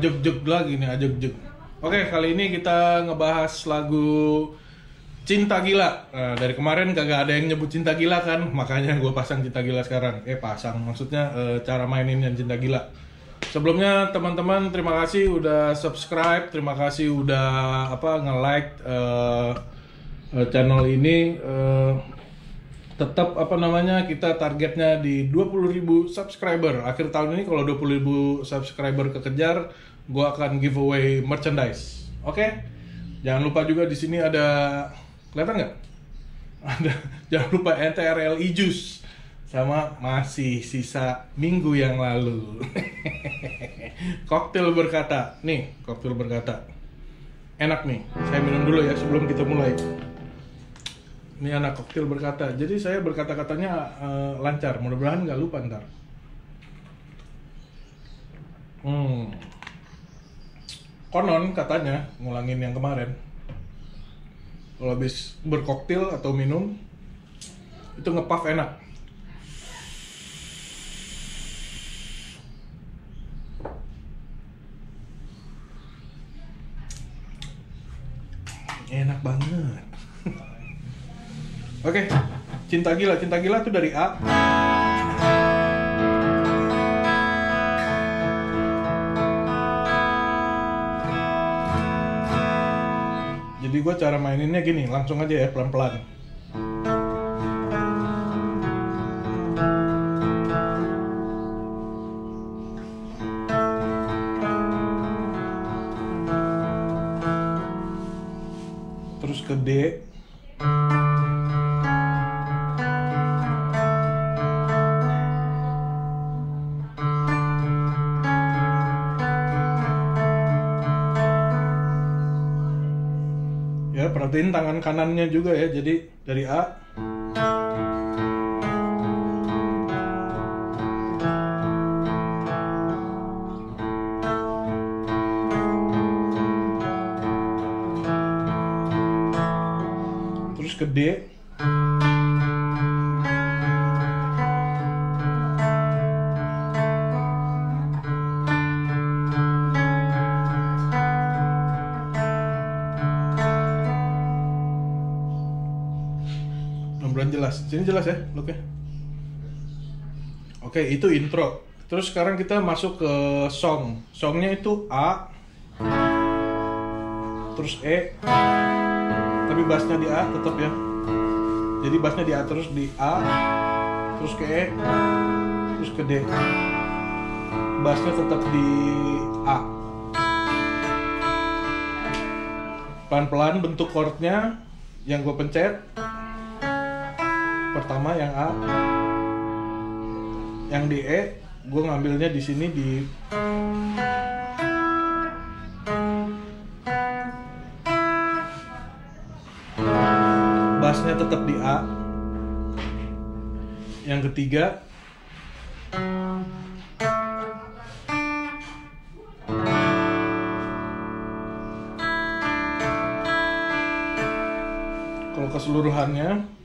ajeg-jeg lagi nih, ajeg-jeg. Oke, kali ini kita ngebahas lagu Cinta Gila. Nah, dari kemarin kagak ada yang nyebut Cinta Gila kan, makanya gue pasang Cinta Gila sekarang. Eh, pasang maksudnya eh, cara mainin yang Cinta Gila. Sebelumnya teman-teman terima kasih udah subscribe, terima kasih udah apa nge-like eh, channel ini. Eh, tetap apa namanya kita targetnya di 20.000 subscriber akhir tahun ini kalau 20.000 subscriber kekejar gue akan giveaway merchandise oke jangan lupa juga di sini ada kelihatan nggak ada jangan lupa NTRLI juice sama masih sisa minggu yang lalu koktil berkata nih koktil berkata enak nih saya minum dulu ya sebelum kita mulai ini anak koktil berkata. Jadi saya berkata-katanya eh, lancar. Mudah-mudahan nggak lupa ntar. Hmm. Konon katanya ngulangin yang kemarin. Kalau habis berkoktil atau minum itu ngepuff enak. Enak banget. Oke, cinta gila, cinta gila tuh dari A. Jadi gue cara maininnya gini, langsung aja ya pelan-pelan. Terus ke D. Perhatiin tangan kanannya juga ya. Jadi dari A terus ke D mudah-mudahan jelas. Sini jelas ya oke oke itu intro. Terus sekarang kita masuk ke song. Songnya itu A terus E tapi bassnya di A tetap ya. Jadi bassnya di A terus di A terus ke E terus ke D. Bassnya tetap di A. Pelan-pelan bentuk chordnya. Yang gue pencet pertama yang A yang di E gue ngambilnya di sini di bassnya tetap di A. Yang ketiga kalau keseluruhannya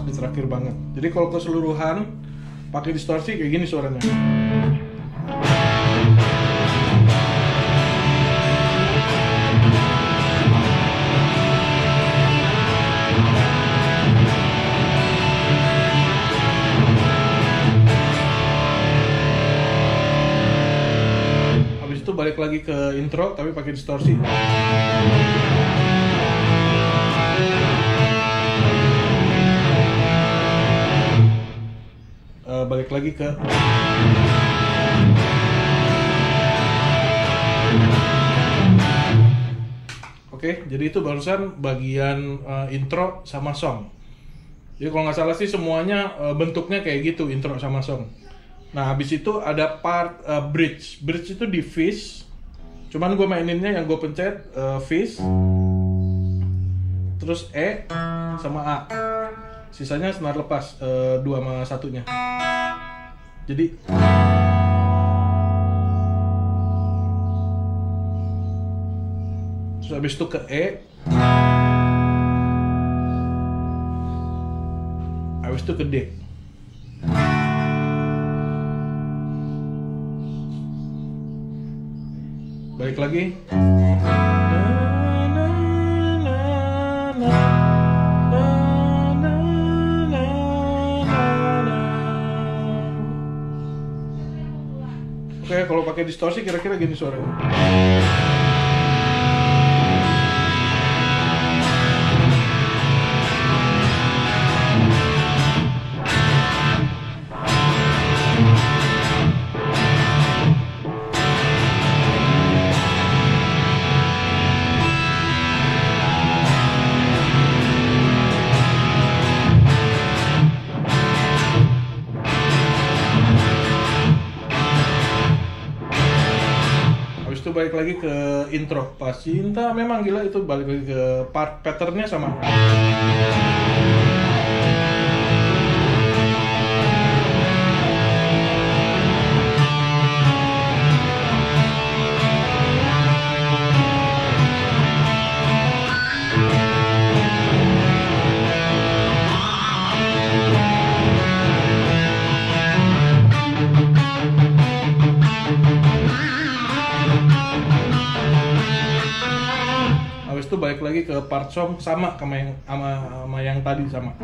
pas di terakhir banget. Jadi kalau keseluruhan pakai distorsi kayak gini suaranya. Habis itu balik lagi ke intro tapi pakai distorsi balik lagi ke Oke, jadi itu barusan bagian eh, intro sama song. Jadi kalau nggak salah sih semuanya eh, bentuknya kayak gitu intro sama song. Nah habis itu ada part eh, bridge. Bridge itu di Fish. Cuman gue maininnya yang gue pencet eh, Fish. terus E sama A. Sisanya senar lepas eh, dua sama satunya. Jadi Terus habis itu ke E. Habis itu ke D. Balik lagi. Pakai distorsi kira-kira gini suaranya. Balik lagi ke intro. Pas cinta memang gila itu balik lagi ke part patternnya sama song sama sama yang sama, sama yang tadi sama.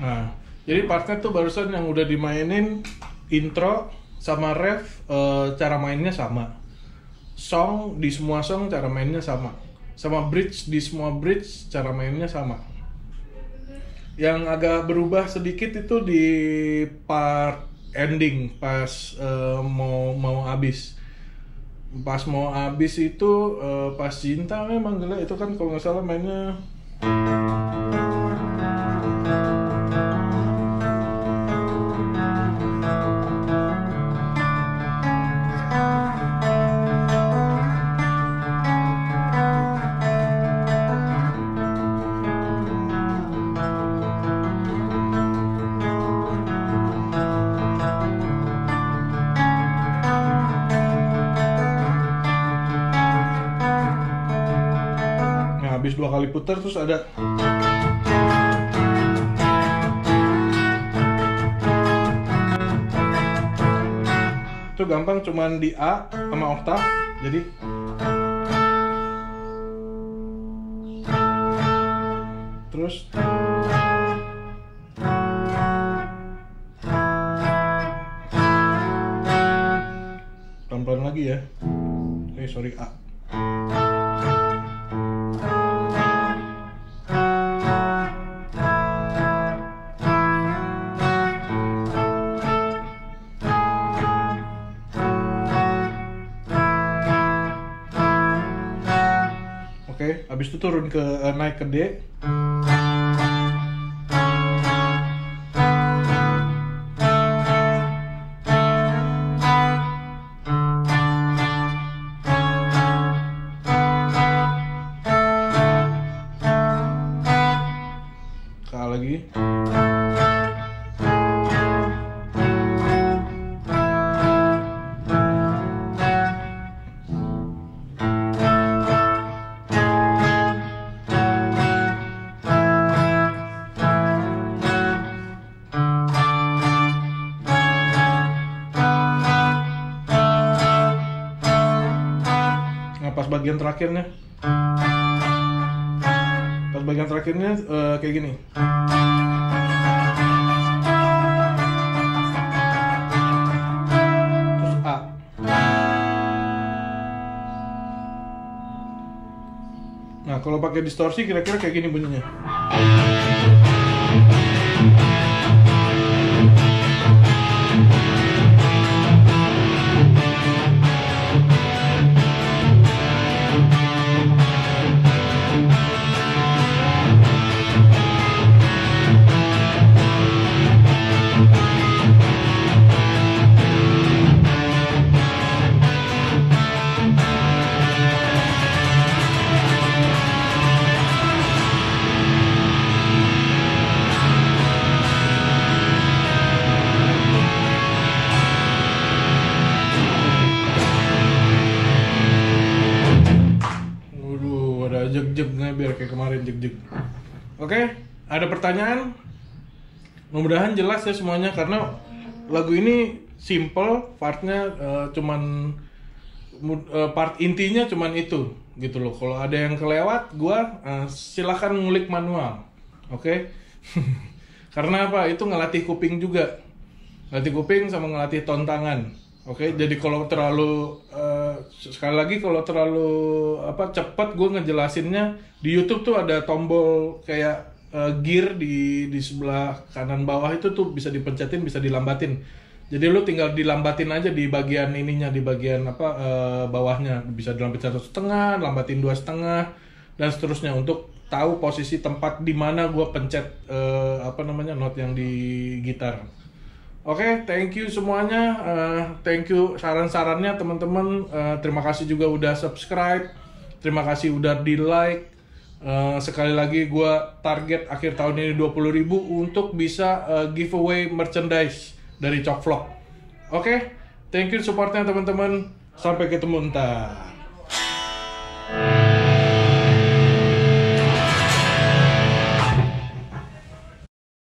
Nah, jadi partnya tuh barusan yang udah dimainin intro sama ref eh, cara mainnya sama. Song di semua song cara mainnya sama. Sama bridge di semua bridge cara mainnya sama. Yang agak berubah sedikit itu di part ending pas eh, mau mau habis. Pas mau habis itu eh, pas cinta memang gila itu kan kalau nggak salah mainnya habis dua kali putar terus ada itu gampang cuman di A sama oktav jadi terus pelan-pelan lagi ya. Eh sorry A itu turun ke eh, naik ke D. bagian terakhirnya. Pas bagian terakhirnya eh, kayak gini. Nah kalau pakai distorsi kira-kira kayak gini bunyinya jeg-jeg. Oke, ada pertanyaan? Mudah-mudahan jelas ya semuanya karena lagu ini simple, partnya eh, cuman eh, part intinya cuman itu gitu loh. Kalau ada yang kelewat, gua eh, silahkan ngulik manual. Oke? karena apa? Itu ngelatih kuping juga. Ngelatih kuping sama ngelatih tontangan. Oke, jadi kalau terlalu eh, sekali lagi kalau terlalu apa cepat gue ngejelasinnya di YouTube tuh ada tombol kayak eh, gear di di sebelah kanan bawah itu tuh bisa dipencetin, bisa dilambatin. Jadi lu tinggal dilambatin aja di bagian ininya, di bagian apa eh, bawahnya bisa dilambatin satu setengah, lambatin dua setengah dan seterusnya untuk tahu posisi tempat di mana gue pencet eh, apa namanya not yang di gitar. Oke, thank you semuanya. Eh, thank you saran-sarannya teman-teman. Eh, terima kasih juga udah subscribe. Terima kasih udah di like. Eh, sekali lagi gue target akhir tahun ini 20.000 untuk bisa eh, giveaway merchandise dari Cok Vlog. Oke, thank you supportnya teman-teman. Sampai ketemu ntar.